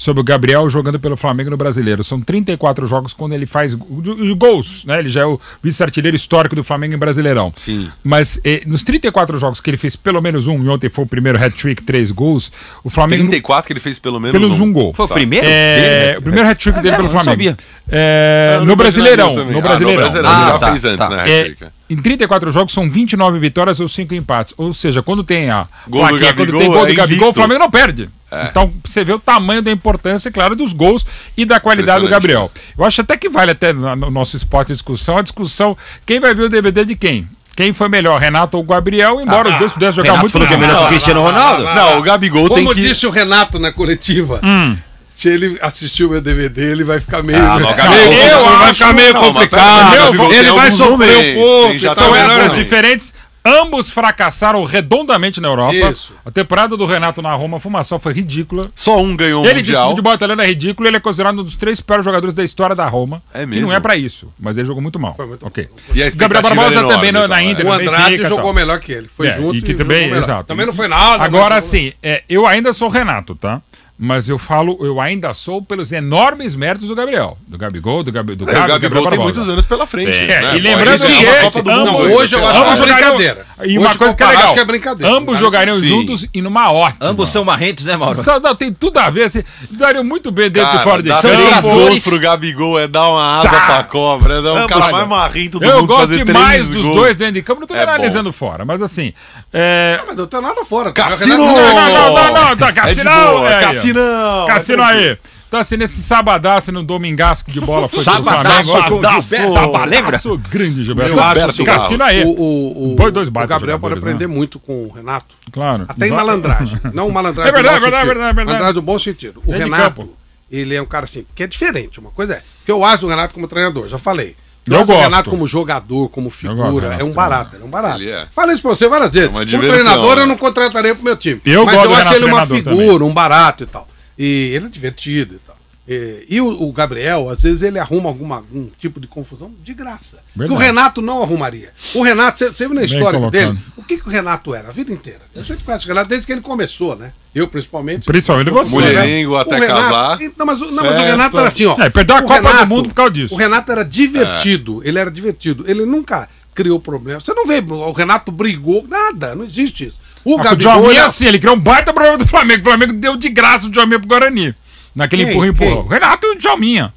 sobre o Gabriel jogando pelo Flamengo no Brasileiro. São 34 jogos quando ele faz gols, né? Ele já é o vice-artilheiro histórico do Flamengo em Brasileirão. Sim. Mas eh, nos 34 jogos que ele fez pelo menos um, e ontem foi o primeiro hat-trick, três gols, o Flamengo... 34 que ele fez pelo menos Pelos um gol. Foi o Tá. primeiro? É, dele? o primeiro hat-trick É dele pelo Flamengo. É, no Brasileirão. também. No Ah, Brasileirão. ele Ah, já tá, fez antes, tá. né? É, hat-trick. em 34 jogos são 29 vitórias ou 5 empates. Ou seja, quando tem a Gol do plaquinha, quando Gabigol, tem gol é do Gabigol, invicto. o Flamengo não perde. Então você vê o tamanho da importância, claro, dos gols e da qualidade do Gabriel. Eu acho até que vale até no nosso esporte de discussão a discussão quem vai ver o DVD de quem. Quem foi melhor, Renato ou Gabriel, embora os dois pudessem jogar Renato muito falou que é melhor que Cristiano Ronaldo? Não, o Gabigol tem Como que... disse o Renato na coletiva, Hum. se ele assistiu meu DVD, ele vai ficar meio. Ah, mas o meio- Gabigol- eu vai acho- ficar meio não, complicado. ele tem vai sofrer um pouco. tem São né? diferentes. Ambos fracassaram redondamente na Europa. Isso. A temporada do Renato na Roma foi uma só, foi ridícula. Só um ganhou o Ele disse que o Mundial. futebol italiano é ridículo, ele é considerado um dos três piores jogadores da história da Roma. É mesmo? não é pra isso, mas ele jogou muito mal. Foi muito ok. E a Gabriel Barbosa era enorme, também na, na então, Inter. O no Andrade Benfica, jogou tal. melhor que ele. Foi É, junto e que jogou também, exato. Também não foi nada. Agora mas jogou- sim, é, eu ainda sou Renato, tá? Mas eu falo, eu ainda sou pelos enormes méritos do Gabriel. Do Gabigol, do, Gabi, do É, Gabi, o do Gabigol Gabriel tem Barbosa. muitos anos pela frente. É, né? e Pode lembrando que é, Copa do ambos- Mundo. Não, hoje eu acho ambos que é jogariam- brincadeira. E uma Hoje coisa que é legal, acho que é brincadeira. ambos jogariam juntos e numa ótima. Ambos são marrentos, né, Mauro? Só, não, tem tudo a ver, assim, dariam muito bem dentro Cara, e fora de São três campo. gols pro Gabigol é dar uma asa Tá. pra cobra, é dar um Ambos. cara mais marrento do Eu mundo gosto fazer demais três dos gols. dois dentro de campo, não tô É analisando fora, mas assim. É... Mas não tá nada fora. Cassino! Não, Não, não, não, não, tá, É de Cassinão! boa, é aí! Cassino. Então, assim, nesse sabadaço, no domingasco de bola, foi Sabadaço Flamengo. com o Gilberto, Sabadaço lembra? grande, Gilberto. Eu acho assim, Cassino aí. o, o, o, Dois- dois o Gabriel pode jogadores, aprender né? muito com o Renato. Claro. Até em malandragem. Não malandragem É verdade, mau verdade, sentido. verdade, verdade. Malandragem no bom sentido. O de Renato, ele é um cara assim, que é diferente. Uma coisa é, que eu acho o Renato como treinador, já falei. Eu acho o gosto. Renato como jogador, como do figura, Renato é um barato, é um barato. É. Falei isso pra você várias vezes. diversão, treinador, né? eu não contrataria pro meu time. Eu mas gosto eu do acho ele uma figura, também. um barato e tal. E ele é divertido e tal. E, e o, o Gabriel, às vezes, ele arruma alguma, algum tipo de confusão de graça. Que o Verdade. Renato não arrumaria. O Renato, você, você viu na história dele, o que, que o Renato era a vida inteira? A gente conhece o Renato desde que ele começou, né? Eu, principalmente. Principalmente você. Mulherengo O até Renato- casar. Não, mas, o- não, mas o. Renato era assim, ó. É, perdeu a Copa do Mundo por causa disso. O Renato era divertido. Ele era divertido. Ele nunca criou problema. Você não vê, o Renato brigou, nada, não existe isso. O Mas o Gabigol. Djalminha, ele- assim, ele criou um baita problema do Flamengo. O Flamengo deu de graça o Djalminha pro Guarani. Naquele empurrão. Quem? Renato e o Djalminha.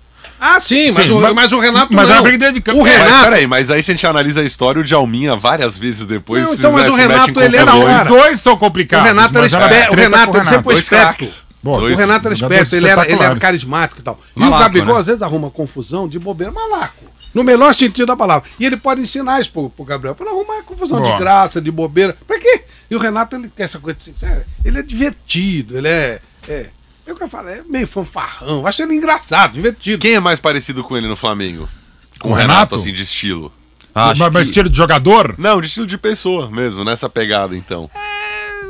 Ah, sim, mas, Sim, o, mas- mas o Renato mas não. dentro de campo. O Mas, Mas Renato. peraí, mas aí se a gente analisa a história, o Djalminha várias vezes depois. Não, então, mas né, o Renato, ele era Não, os dois são complicados. O Renato era mas era esperto, o Renato ele sempre foi esperto. craques. Boa, Dois- O Renato era esperto, ele era, ele era carismático e tal. E Malaco, o Gabigol, né? às vezes, arruma confusão de bobeira, malaco. No melhor sentido da palavra. E ele pode ensinar isso pro, pro Gabriel, para arrumar confusão Boa. de graça, de bobeira. Pra quê? E o Renato, ele tem essa coisa assim, sério, ele é divertido, ele é. É, é o que eu falo, é meio fanfarrão. Eu acho ele engraçado, divertido. Quem é mais parecido com ele no Flamengo? Com O o Renato, Renato? assim, de estilo. Acho mas, mas que- estilo de jogador? Não, de estilo de pessoa mesmo, nessa pegada, então. É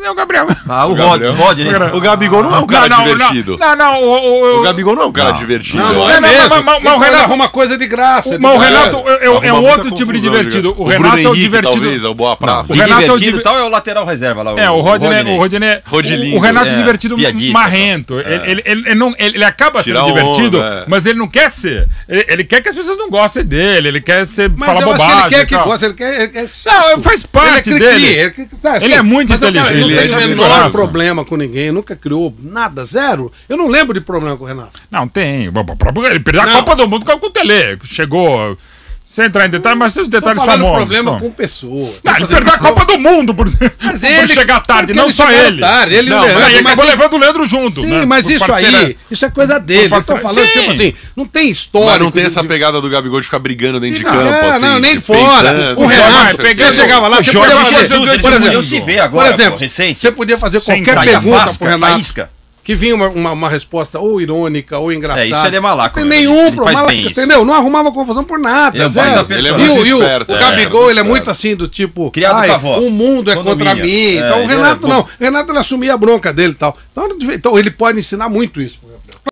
o Gabriel. Ah, o O Rod, Gabriel. Rod, né? O Gabigol não é um cara não, não, divertido. Não, não, o, o, O Gabigol não é um cara divertido. Não, não é. Não, não, mesmo. mas- mas- o pode Renato- arruma coisa de graça. Mas o de- Renato é, é- é um muita outro tipo de divertido. diga. O O Renato Bruno é o Henrique, divertido. talvez, é o Boa Praça. O Renato é o tal é o lateral reserva lá. É, o Rodney, o Rodney, Rodilindo. o Renato é É, divertido piadista, marrento. Ele, ele, ele, ele não, ele, ele acaba sendo divertido, é. mas ele não quer ser. Ele, quer que as pessoas não gostem dele, ele quer ser falar acho bobagem. que ele quer que tal. gosta, ele quer. Não, faz parte é dele. Ele, é muito inteligente, não tem é o de menor problema com ninguém, nunca criou nada, zero. Eu não lembro de problema com o Renato. Não, tem. Ele perdeu a Não. Copa do Mundo com o Tele. Chegou. Sem entrar em detalhes, mas seus Tô detalhes falando famosos. problema não. com pessoa. Não, ele perdeu a Copa do Mundo por, por Mas chegar tarde, não eles só ele. Tarde, ele o Não, Leandro, Não, e mas acabou isso- levando o Leandro junto. Sim, né? mas Por isso parceira- aí, isso é coisa dele. Eu tô parceira- falando, Sim. tipo assim, não tem história. Mas não tem essa pegada do Gabigol de ficar brigando dentro de campo, não, assim. não, nem de fora. O Renato, você pegando- chegava lá, você Jorge podia fazer, Jesus, ele por não exemplo, por você podia fazer qualquer pergunta pro Renato. Que vinha uma, uma, uma resposta ou irônica ou engraçada. É, isso ele é malaco, Não né? tem Ele nenhum faz problema, entendeu? Não arrumava confusão por nada. Ele é zero. Ele é muito o, e o- esperto, o é, Gabigol, muito ele é esperto. muito assim do tipo. Criado ai, com a avó. O mundo é contra Condomínio. mim. É, Então o ele é Renato bom. não. O Renato ele assumia a bronca dele e tal. Então, ele então ele pode ensinar muito isso. pro